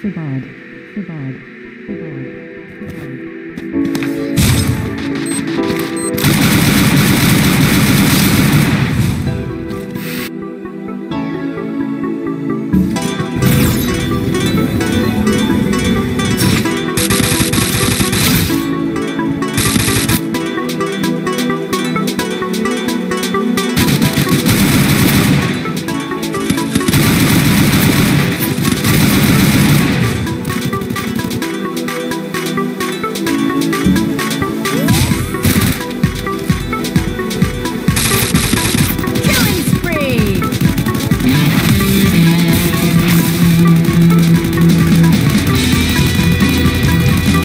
Sabad. Sabad.